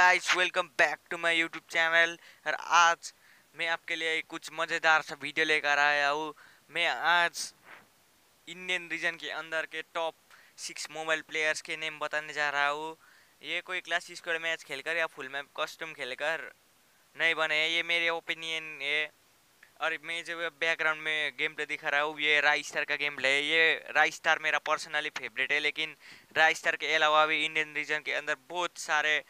Guys welcome back to my YouTube channel और आज मैं आपके लिए कुछ मज़ेदार सा वीडियो लेकर आया हूँ। मैं आज इंडियन रीजन के अंदर के टॉप सिक्स मोबाइल प्लेयर्स के नेम बताने जा रहा हूँ। ये कोई क्लास स्कोर मैच खेलकर या फुल मैप कस्टम खेलकर? नहीं बने, ये मेरे ओपिनियन है। और मैं जो बैकग्राउंड में गेम प्ले दिखा रहा हूँ, ये राई स्टार का गेम प्ले है। ये राई स्टार मेरा पर्सनली फेवरेट है, लेकिन राई स्टार के अलावा भी इंडियन रीजन के अंदर बहुत सारे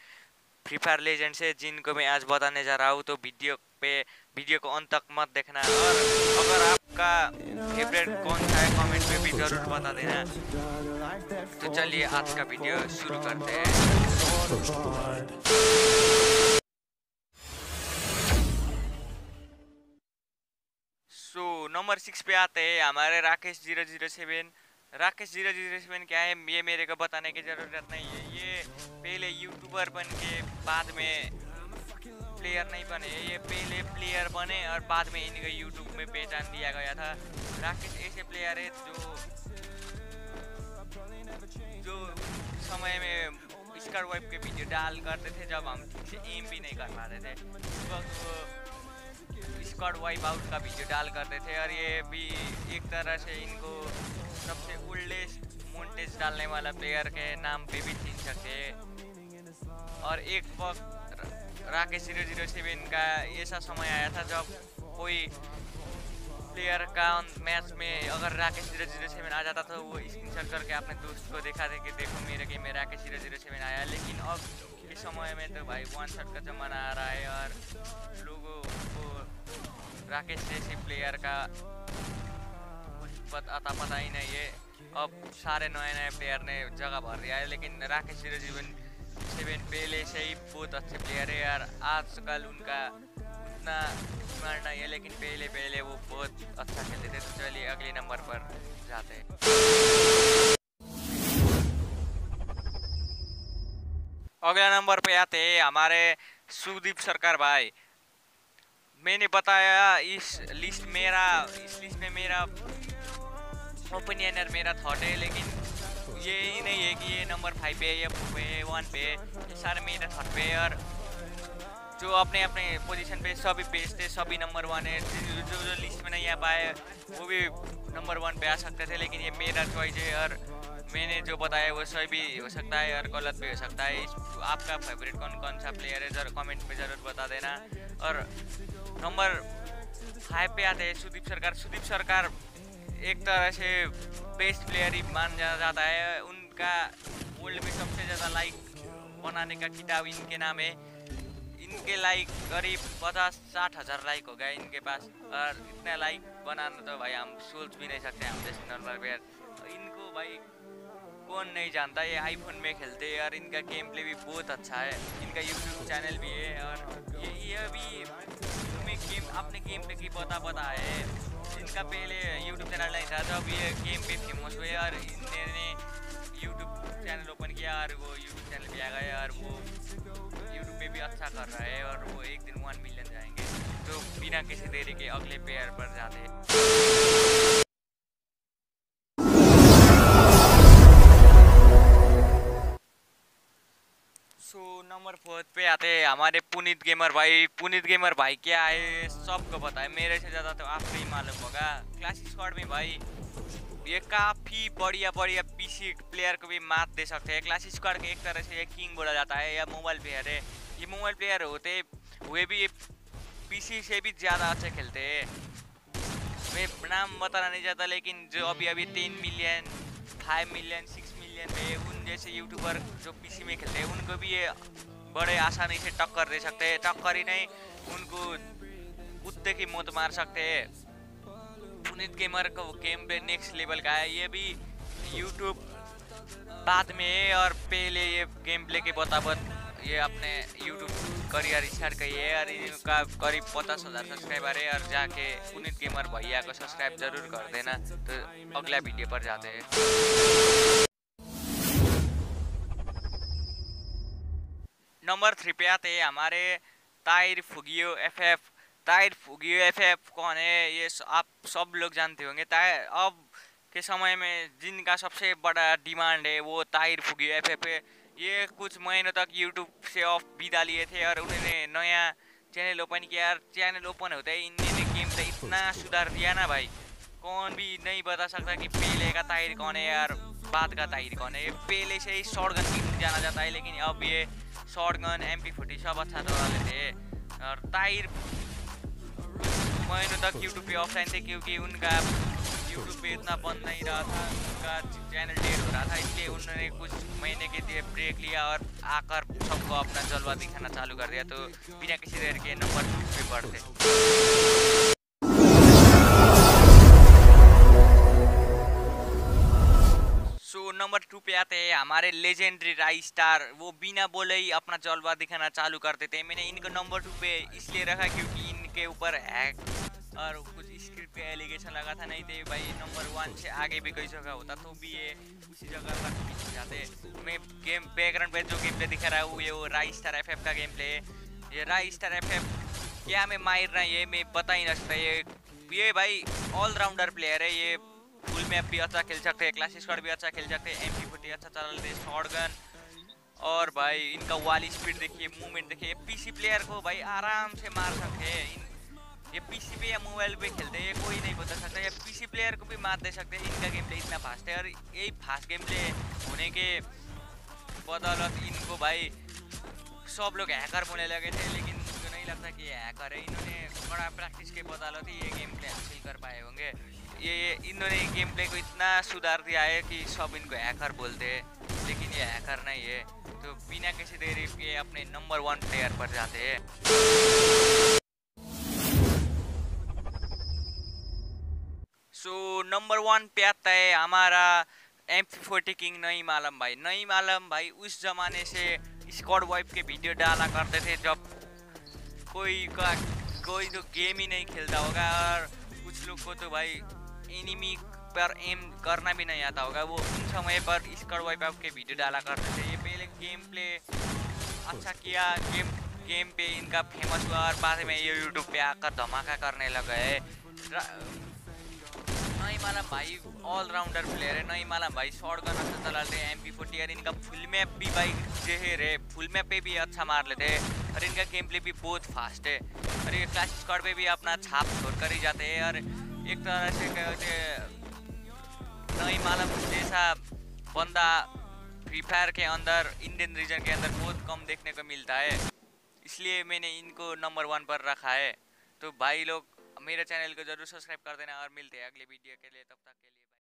फ्री फायर लेजेंड्स है, जिनको मैं आज बताने जा रहा हूँ तो वीडियो पे, वीडियो को अंत तक मत देखना। और अगर आपका फेवरेट कौन सा है कमेंट में भी ज़रूर बता देना। तो चलिए आज का वीडियो शुरू करते हैं। सो नंबर सिक्स पे आते हैं हमारे Rakesh zero zero seven Rakesh zero zero seven क्या है, ये मेरे को बताने की ज़रूरत नहीं है। ये पहले यूट्यूबर बन के बाद में प्लेयर नहीं बने, ये पहले प्लेयर बने और बाद में इनको यूट्यूब में पहचान दिया गया था। राकेश ऐसे प्लेयर है जो जो समय में स्कार वाइप के वीडियो डाल करते थे, जब हम ठीक से एम भी नहीं कर पाते थे। उस वक्त वो स्कॉट वाइप आउट का वीडियो डाल करते थे और ये भी एक तरह से इनको सबसे ओल्डेस्ट मोन्टेज डालने वाला प्लेयर के नाम पे भी छीन सकते और एक वक्त राकेश ज़ीरो ज़ीरो सेवन का ऐसा समय आया था जब कोई प्लेयर का मैच में अगर राकेश ज़ीरो ज़ीरो सेवन आ जाता तो वो स्क्रीन करके अपने दोस्त को देखा थे कि देखो मेरे गेम में राकेश ज़ीरो ज़ीरो सेवन आया। लेकिन अब के समय में तो भाई वन शॉट का ज़माना आ रहा है और लोगों को राकेश जैसे प्लेयर का पत, अता पता ही नहीं है। अब सारे नए नए प्लेयर ने जगह भर दिया है लेकिन राकेश ज़ीरो जीवन सेवन पहले से ही बहुत अच्छे प्लेयर है यार आजकल उनका उतना नहीं है लेकिन पहले पहले वो बहुत अच्छा खेलते थे तो चलिए अगले नंबर पर जाते हैं। अगला नंबर पे आते हैं हमारे सुदीप सरकार भाई। मैंने बताया इस लिस्ट मेरा, इस लिस्ट में मेरा ओपिनियन है मेरा थॉट है, लेकिन ये ही नहीं है कि ये नंबर फाइव पे या फोर पे वन पे सारे मेरा थॉट पे और जो अपने अपने पोजीशन पे सभी पेज थे, सभी नंबर वन है, जो जो लिस्ट में नहीं आ पाए, वो भी नंबर वन पे आ सकते थे, लेकिन ये मेरा चॉइस है, और मैंने जो बताया, वो सही भी हो सकता है, और गलत भी हो सकता है। आपका फेवरेट कौन कौन सा प्लेयर है ज़रूर कमेंट में ज़रूर बता देना। और नंबर फाइव पे आते हैं, सुदीप सरकार। सुदीप सरकार एक तरह से बेस्ट प्लेयर ही मान जाता है। उनका वर्ल्ड में सबसे ज़्यादा लाइक बनाने का किताब इनके नाम है। इनके लाइक करीब पचास, साठ हज़ार लाइक हो गया इनके पास। और इतना लाइक बनाना तो भाई हम सोच भी नहीं सकते, हम जैसे नॉर्मल प्लेयर इनको भाई कौन नहीं जानता, ये आईफोन में खेलते हैं और इनका गेम प्ले भी बहुत अच्छा है। इनका यूट्यूब चैनल भी है और ये ये भी तुम्हें गेम अपने गेम प्ले की पता पता है। इनका पहले यूट्यूब चैनल नहीं था जब ये गेम पे फ़ेमस हुए और इन्होंने यूट्यूब चैनल ओपन किया और वो यूट्यूब चैनल भी आ गया और वो यूट्यूब पे भी अच्छा कर रहा है और वो एक दिन वन मिलियन जाएँगे। तो बिना किसी देरी के अगले पेयर पर जाते सो नंबर फोर्थ पे आते हैं हमारे पुनीत गेमर भाई। पुनीत गेमर भाई क्या है? सबको पता है। मेरे से ज़्यादा तो आपको ही मालूम होगा। क्लास स्क्वाड में भाई, ये काफ़ी बढ़िया बढ़िया पीसी प्लेयर को भी मात दे सकते हैं। क्लास स्क्वाड के एक तरह से ये किंग बोला जाता है। या मोबाइल प्लेयर है। ये मोबाइल प्लेयर होते हुए भी पीसी से भी ज़्यादा अच्छे खेलते हैं। नाम बताना नहीं चाहता, लेकिन जो अभी अभी तीन million five million six million पे उन जैसे यूट्यूबर जो पीसी में खेलते हैं, उनको भी ये बड़े आसानी से टक्कर दे सकते हैं। टक्कर ही नहीं, उनको कुत्ते की मौत मार सकते हैं। पुनीत गेमर का गेम पे नेक्स्ट लेवल का है। ये भी यूट्यूब बाद में है और पहले ये गेम प्ले के बतावत ये अपने यूट्यूब करियर स्टार्ट करी है और इनका करीब पचास हज़ार सब्सक्राइबर है और जाके पुनीत गेमर भैया को सब्सक्राइब ज़रूर कर देना। तो अगला वीडियो पर जाते हैं। नंबर थ्री पे आते हैं हमारे Tahir Fugio F F Fugio F F कौन है? ये आप सब लोग जानते होंगे। ताहिर अब के समय में जिनका सबसे बड़ा डिमांड है वो ताहिर फुगियो एफ़ एफ़ है। ये कुछ महीनों तक यूट्यूब से ऑफ़ बिता लिए थे और उन्होंने नया चैनल ओपन किया। चैनल ओपन होते ही इन्होंने गेम से इतना सुधार दिया ना भाई। कौन भी नहीं बता सकता कि पहले का ताहिर कौन है यार बाद का ताहिर कौन है। पहले से ही शॉर्ट गन जाना जाता है, लेकिन अब ये shotgun M P forty सब अच्छा दौड़ा लेते हैं। और ताहिर महीनों तक यूट्यूब पे ऑफलाइन थे क्योंकि उनका यूट्यूब पे इतना बंद नहीं रहा था उनका चैनल डेड हो रहा था, इसलिए उन्होंने कुछ महीने के लिए ब्रेक लिया और आकर सबको अपना जलवा दिखाना चालू कर दिया तो बिना किसी देर के नंबर पे बढ़ते। नंबर टू पे आते हैं हमारे लेजेंडरी राई स्टार वो बिना बोले ही अपना जलवा दिखाना चालू कर देते हैं। मैंने इनको नंबर टू पे इसलिए रखा क्योंकि इनके ऊपर हैक और कुछ स्क्रिप्ट पे एलिगेशन लगा था, नहीं थे भाई नंबर वन से आगे भी कोई जगह होता तो भी ये उसी जगह तक पीछे जाते। मैं गेम बैकग्राउंड पे जो गेम प्ले दिखा रहा है, ये वो राई स्टार एफ़ का गेम प्ले ये राई स्टार एफ़ क्या मैं मार रहा है, ये मैं बता ही नहीं सकता, ये ये भाई ऑलराउंडर प्लेयर है, ये फुल मैप भी अच्छा खेल सकते हैं क्लास स्क्वाड भी अच्छा खेल सकते हैं एम पी अच्छा चला लेते हैं शॉर्ट गन और भाई इनका वाली स्पीड देखिए मूवमेंट देखिए पीसी प्लेयर को भाई आराम से मार सकते हैं ये पीसी पे या मोबाइल पे खेलते हैं, ये कोई नहीं बता सकता। या पीसी प्लेयर को भी मार दे सकते हैं, इनका गेम प्ले इतना फास्ट है। और यही फास्ट गेम प्ले होने के बदौलत इनको भाई सब लोग हैकर बोलने लगे थे, लेकिन मुझे नहीं लगता कि ये हैकर है। इन्होंने बड़ा प्रैक्टिस के बदौलत ही ये गेम प्ले हासिल कर पाए होंगे। ये इन्होंने गेम प्ले को इतना सुधार दिया है कि सब इनको हैकर बोलते हैं, लेकिन ये हैकर नहीं है। तो बिना किसी देरी के अपने नंबर वन प्लेयर पर जाते हैं। सो, नंबर वन पे आता है हमारा M forty king Naim Alam भाई। नईम आलम भाई उस जमाने से स्कॉड वाइफ के वीडियो डाला करते थे जब कोई का, कोई तो गेम ही नहीं खेलता होगा और कुछ लोग को तो भाई एनिमी पर एम करना भी नहीं आता होगा। वो उन समय पर स्कॉड वाइफ के वीडियो डाला करते थे। ये पहले गेम प्ले अच्छा किया गेम गेम पे इनका फ़ेमस हुआ और बाद में ये यूट्यूब पे आकर धमाका करने लगा है मालूम भाई ऑलराउंडर प्लेयर है नहीं मालूम भाई शॉर्ट गन अच्छा चलाते हैं एम फोर्टी और इनका फुल मैप भी भाई जहर है फुल मैप पे भी अच्छा मार लेते हैं, और इनका गेम प्ले भी बहुत फास्ट है, और ये क्लास स्क्वाड पे भी अपना छाप छोड़ कर ही जाते हैं, और एक तरह से कहते नहीं मालूम जैसा बंदा फ्री फायर के अंदर इंडियन रीजन के अंदर बहुत कम देखने को मिलता है, इसलिए मैंने इनको नंबर वन पर रखा है तो भाई लोग मेरे चैनल को ज़रूर सब्सक्राइब कर देना और मिलते हैं अगले वीडियो के लिए, तब तक के लिए।